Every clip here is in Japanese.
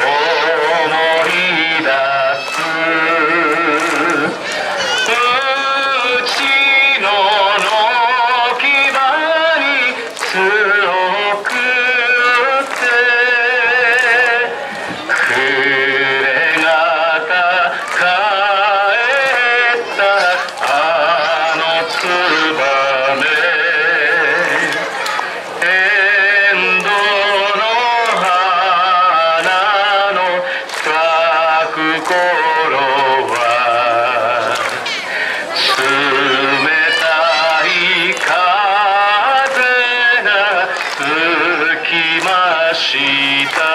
Oh. した。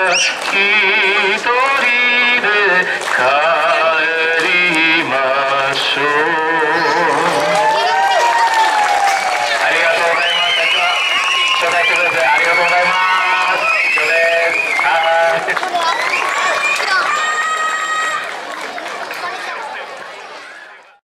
Mm, to live.